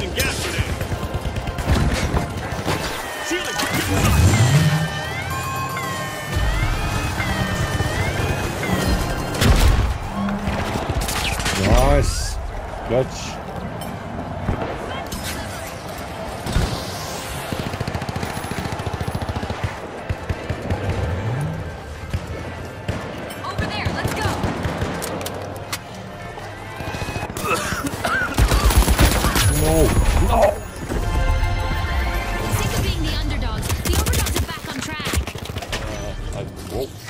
Using gas grenade. Ceiling. Nice. Clutch. right.